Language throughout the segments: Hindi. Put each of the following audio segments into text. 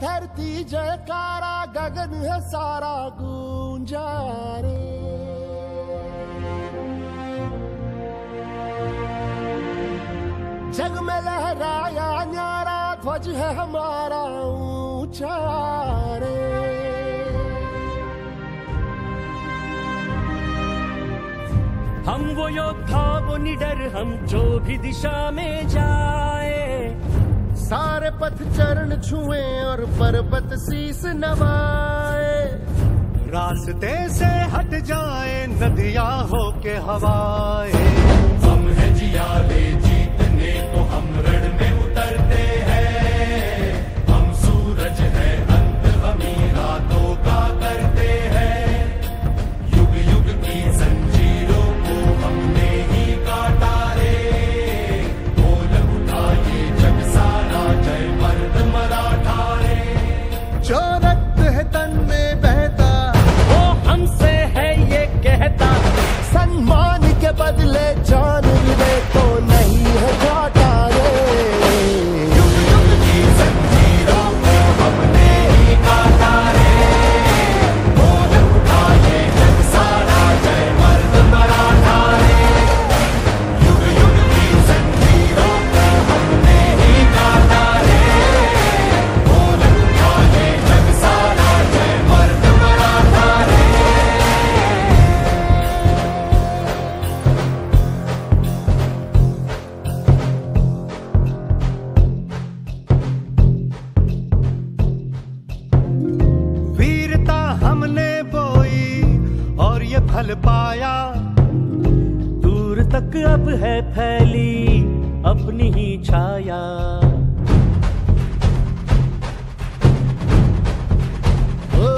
धरती जयकारा, गगन है सारा गूंजा रे। जग में लहराया न्यारा, ध्वज है हमारा ऊँचा रे। हम वो योद्धा, वो निडर, हम जो भी दिशा में जाए सारे पथ चरण छुए और पर्वत शीस नवाए। रास्ते से हट जाए, नदियाँ हो के हवाए। हम है जिया और पाया। दूर तक अब है फैली अपनी ही छाया। ओ,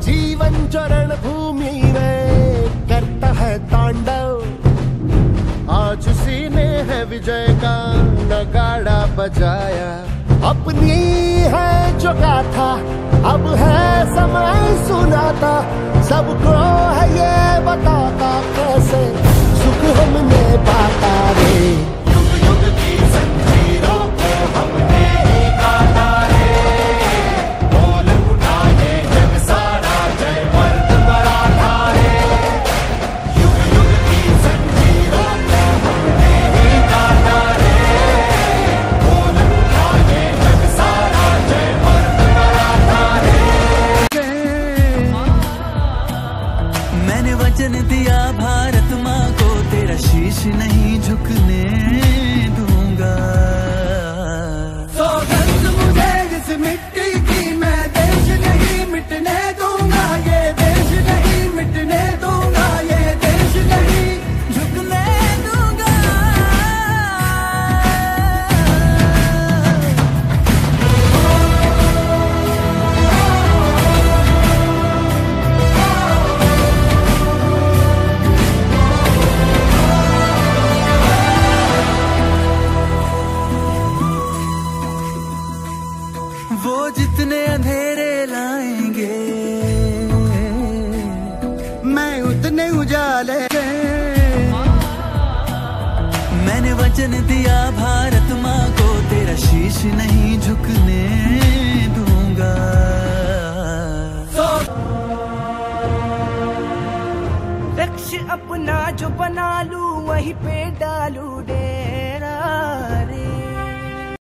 जीवन चरण भूमि में करता है तांडव। आज उसी ने है विजय का नगाड़ा बजाया। अपनी है जो गाथा अब है समय सुनाता सबको है ये वचन दिया भारत माँ को तेरा शीश नहीं झुकने दूँगा। सौगंध मुझे इस मिट्टी वो जितने अंधेरे लाएँगे, मैं उतने उजाले मैंने वचन दिया, भारत माँ को तेरा शीश नहीं झुकने दूँगा। लक्ष्य अपना जो बना लू, वहीं पे डालू डे